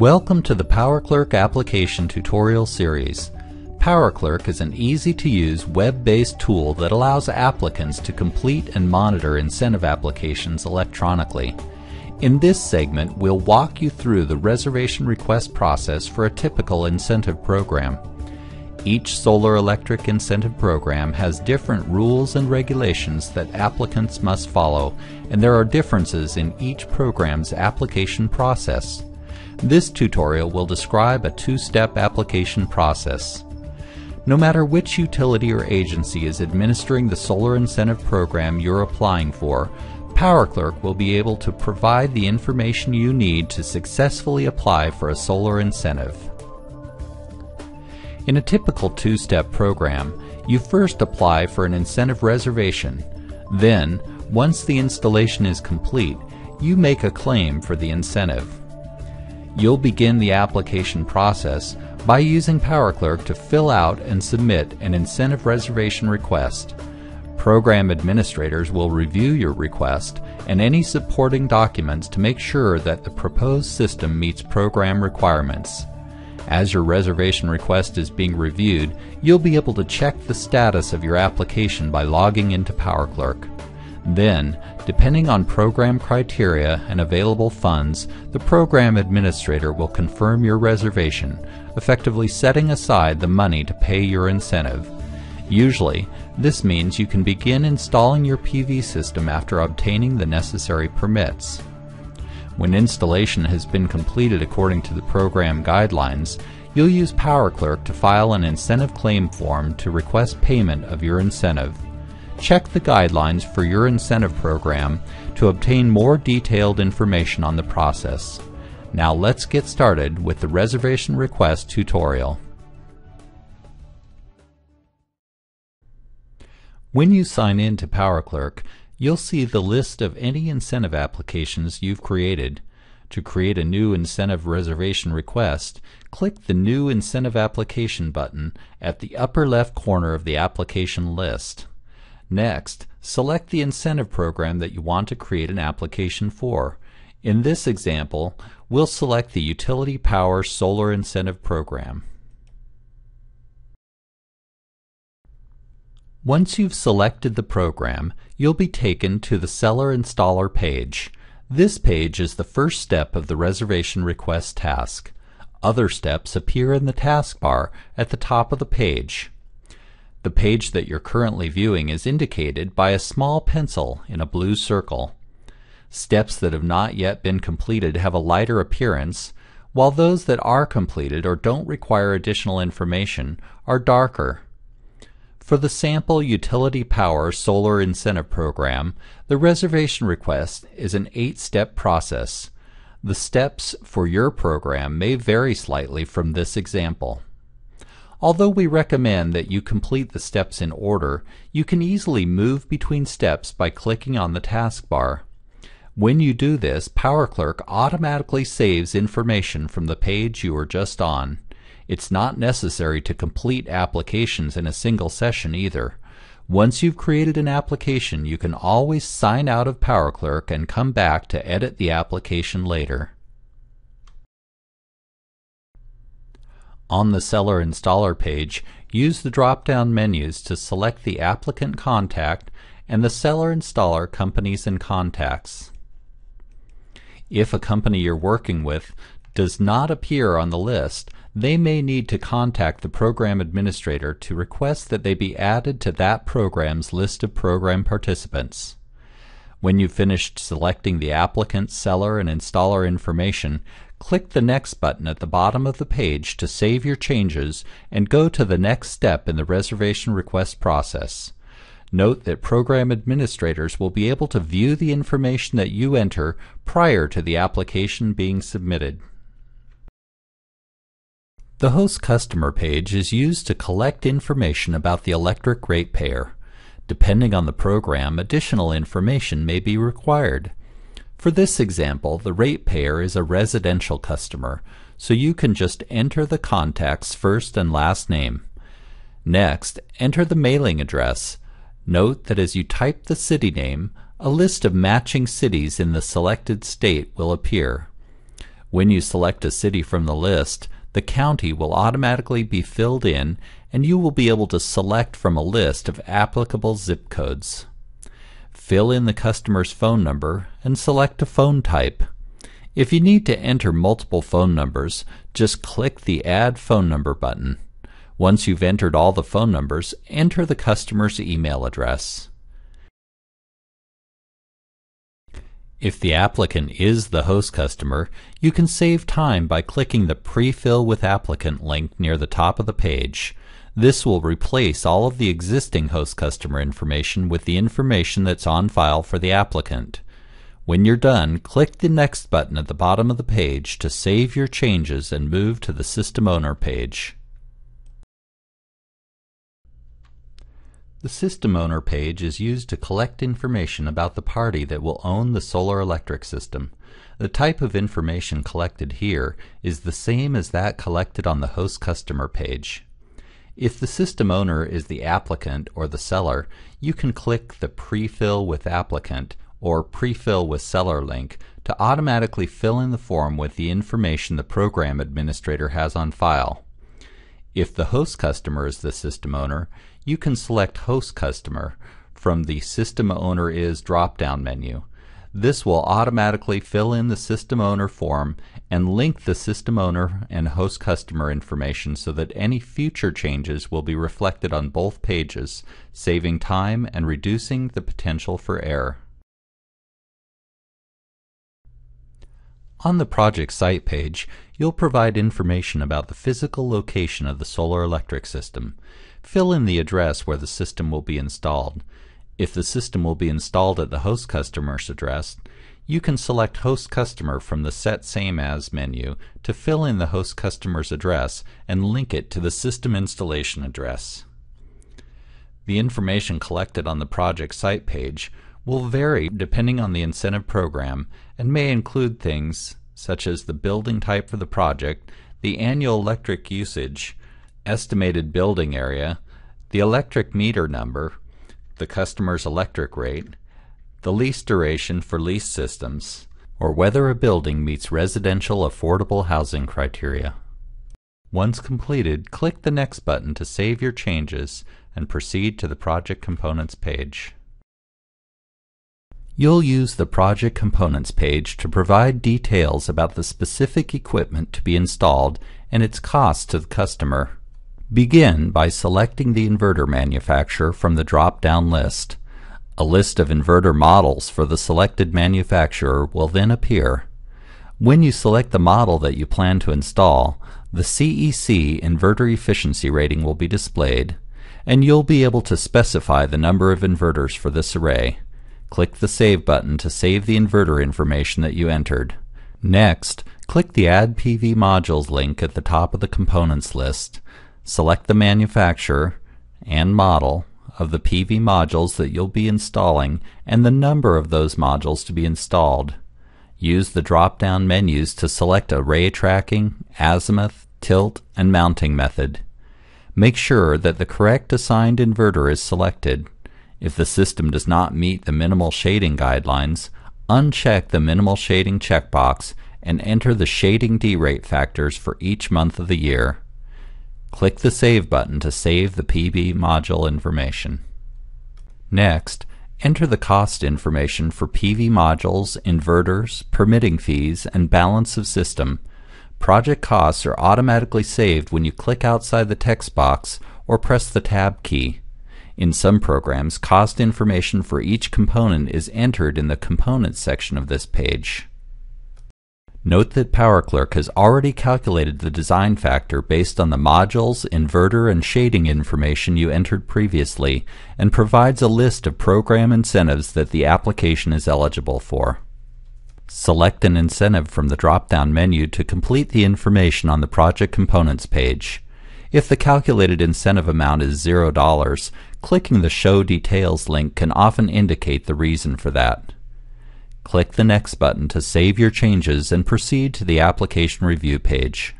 Welcome to the PowerClerk application tutorial series. PowerClerk is an easy-to-use web-based tool that allows applicants to complete and monitor incentive applications electronically. In this segment, we'll walk you through the reservation request process for a typical incentive program. Each solar electric incentive program has different rules and regulations that applicants must follow, and there are differences in each program's application process. This tutorial will describe a two-step application process. No matter which utility or agency is administering the solar incentive program you're applying for, PowerClerk will be able to provide the information you need to successfully apply for a solar incentive. In a typical two-step program, you first apply for an incentive reservation. Then, once the installation is complete, you make a claim for the incentive. You'll begin the application process by using PowerClerk to fill out and submit an incentive reservation request. Program administrators will review your request and any supporting documents to make sure that the proposed system meets program requirements. As your reservation request is being reviewed, you'll be able to check the status of your application by logging into PowerClerk. Then, depending on program criteria and available funds, the program administrator will confirm your reservation, effectively setting aside the money to pay your incentive. Usually, this means you can begin installing your PV system after obtaining the necessary permits. When installation has been completed according to the program guidelines, you'll use PowerClerk to file an incentive claim form to request payment of your incentive. Check the guidelines for your incentive program to obtain more detailed information on the process. Now let's get started with the reservation request tutorial. When you sign in to PowerClerk, you'll see the list of any incentive applications you've created. To create a new incentive reservation request, click the New Incentive Application button at the upper left corner of the application list. Next, select the incentive program that you want to create an application for. In this example, we'll select the Utility Power Solar Incentive Program. Once you've selected the program, you'll be taken to the Seller Installer page. This page is the first step of the reservation request task. Other steps appear in the taskbar at the top of the page. The page that you're currently viewing is indicated by a small pencil in a blue circle. Steps that have not yet been completed have a lighter appearance, while those that are completed or don't require additional information are darker. For the sample Utility Power Solar Incentive Program, the reservation request is an eight-step process. The steps for your program may vary slightly from this example. Although we recommend that you complete the steps in order, you can easily move between steps by clicking on the taskbar. When you do this, PowerClerk automatically saves information from the page you were just on. It's not necessary to complete applications in a single session either. Once you've created an application, you can always sign out of PowerClerk and come back to edit the application later. On the Seller Installer page, use the drop-down menus to select the applicant contact and the Seller Installer companies and contacts. If a company you're working with does not appear on the list, they may need to contact the program administrator to request that they be added to that program's list of program participants. When you've finished selecting the applicant, seller, and installer information, Click the Next button at the bottom of the page to save your changes and go to the next step in the reservation request process. Note that program administrators will be able to view the information that you enter prior to the application being submitted. The host customer page is used to collect information about the electric ratepayer. Depending on the program, additional information may be required. For this example, the ratepayer is a residential customer, so you can just enter the contact's first and last name. Next, enter the mailing address. Note that as you type the city name, a list of matching cities in the selected state will appear. When you select a city from the list, the county will automatically be filled in and you will be able to select from a list of applicable zip codes. Fill in the customer's phone number and select a phone type. If you need to enter multiple phone numbers, just click the Add Phone Number button. Once you've entered all the phone numbers, enter the customer's email address. If the applicant is the host customer, you can save time by clicking the Pre-fill with Applicant link near the top of the page. This will replace all of the existing host customer information with the information that's on file for the applicant. When you're done, click the Next button at the bottom of the page to save your changes and move to the System Owner page. The System Owner page is used to collect information about the party that will own the solar electric system. The type of information collected here is the same as that collected on the host customer page. If the system owner is the applicant or the seller, you can click the Pre-fill with Applicant or Pre-fill with Seller link to automatically fill in the form with the information the program administrator has on file. If the host customer is the system owner, you can select Host Customer from the System Owner Is drop-down menu. This will automatically fill in the system owner form and link the system owner and host customer information so that any future changes will be reflected on both pages, saving time and reducing the potential for error. On the project site page, you'll provide information about the physical location of the solar electric system. Fill in the address where the system will be installed. If the system will be installed at the host customer's address, you can select Host Customer from the Set Same As menu to fill in the host customer's address and link it to the system installation address. The information collected on the project site page will vary depending on the incentive program and may include things such as the building type for the project, the annual electric usage, estimated building area, the electric meter number, the customer's electric rate, the lease duration for lease systems, or whether a building meets residential affordable housing criteria. Once completed, click the Next button to save your changes and proceed to the Project Components page. You'll use the Project Components page to provide details about the specific equipment to be installed and its cost to the customer. Begin by selecting the inverter manufacturer from the drop-down list. A list of inverter models for the selected manufacturer will then appear. When you select the model that you plan to install, the CEC inverter efficiency rating will be displayed, and you'll be able to specify the number of inverters for this array. Click the Save button to save the inverter information that you entered. Next, click the Add PV Modules link at the top of the components list. Select the manufacturer and model of the PV modules that you'll be installing and the number of those modules to be installed. Use the drop-down menus to select array tracking, azimuth, tilt, and mounting method. Make sure that the correct assigned inverter is selected. If the system does not meet the minimal shading guidelines, uncheck the minimal shading checkbox and enter the shading derate factors for each month of the year. Click the Save button to save the PV module information. Next, enter the cost information for PV modules, inverters, permitting fees, and balance of system. Project costs are automatically saved when you click outside the text box or press the Tab key. In some programs, cost information for each component is entered in the Components section of this page. Note that PowerClerk has already calculated the design factor based on the modules, inverter, and shading information you entered previously and provides a list of program incentives that the application is eligible for. Select an incentive from the drop-down menu to complete the information on the Project Components page. If the calculated incentive amount is $0, clicking the Show Details link can often indicate the reason for that. Click the Next button to save your changes and proceed to the Application Review page.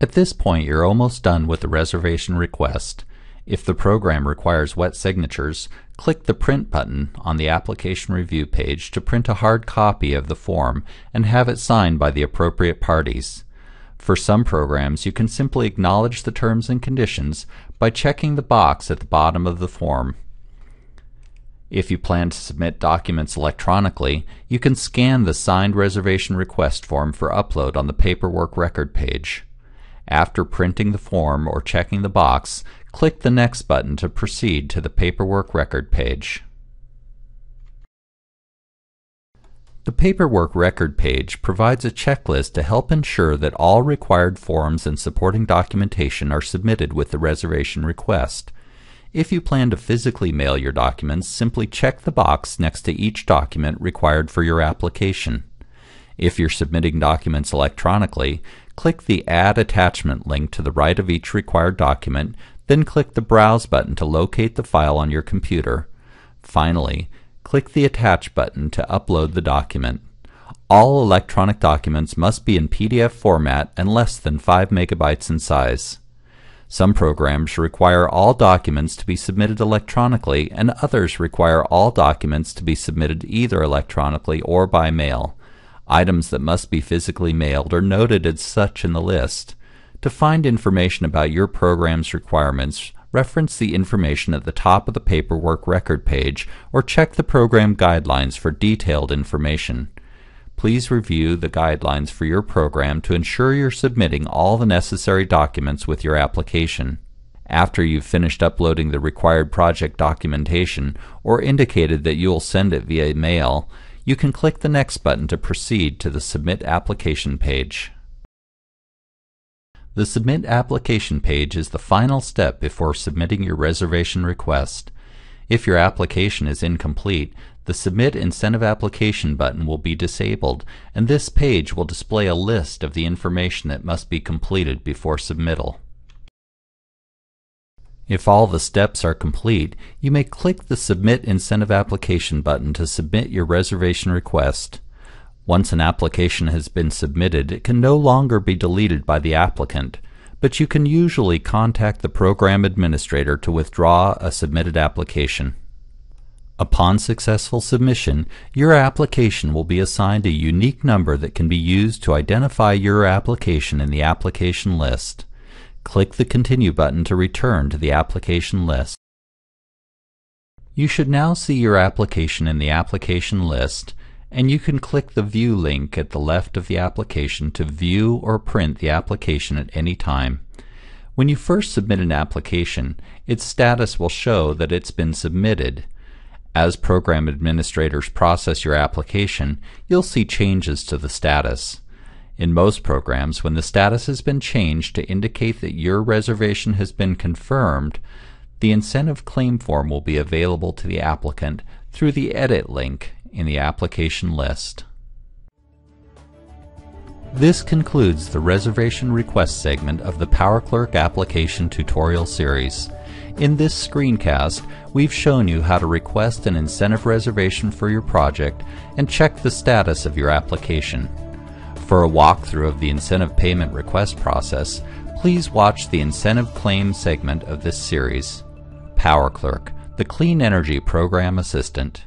At this point, you're almost done with the reservation request. If the program requires wet signatures, click the Print button on the application review page to print a hard copy of the form and have it signed by the appropriate parties. For some programs, you can simply acknowledge the terms and conditions by checking the box at the bottom of the form. If you plan to submit documents electronically, you can scan the signed reservation request form for upload on the paperwork record page. After printing the form or checking the box, click the Next button to proceed to the paperwork record page. The Paperwork Record page provides a checklist to help ensure that all required forms and supporting documentation are submitted with the reservation request. If you plan to physically mail your documents, simply check the box next to each document required for your application. If you're submitting documents electronically, click the Add Attachment link to the right of each required document, then click the Browse button to locate the file on your computer. Finally, click the Attach button to upload the document. All electronic documents must be in PDF format and less than 5 megabytes in size. Some programs require all documents to be submitted electronically, and others require all documents to be submitted either electronically or by mail. Items that must be physically mailed are noted as such in the list. To find information about your program's requirements, reference the information at the top of the paperwork record page or check the program guidelines for detailed information. Please review the guidelines for your program to ensure you're submitting all the necessary documents with your application. After you've finished uploading the required project documentation or indicated that you'll send it via mail, you can click the Next button to proceed to the Submit Application page. The Submit Application page is the final step before submitting your reservation request. If your application is incomplete, the Submit Incentive Application button will be disabled, and this page will display a list of the information that must be completed before submittal. If all the steps are complete, you may click the Submit Incentive Application button to submit your reservation request. Once an application has been submitted, it can no longer be deleted by the applicant, but you can usually contact the program administrator to withdraw a submitted application. Upon successful submission, your application will be assigned a unique number that can be used to identify your application in the application list. Click the Continue button to return to the application list. You should now see your application in the application list and you can click the View link at the left of the application to view or print the application at any time. When you first submit an application, its status will show that it's been submitted. As program administrators process your application, you'll see changes to the status. In most programs, when the status has been changed to indicate that your reservation has been confirmed, the incentive claim form will be available to the applicant through the Edit link in the application list. This concludes the reservation request segment of the PowerClerk application tutorial series. In this screencast, we've shown you how to request an incentive reservation for your project and check the status of your application. For a walkthrough of the incentive payment request process, please watch the incentive claim segment of this series. PowerClerk, the Clean Energy Program Assistant.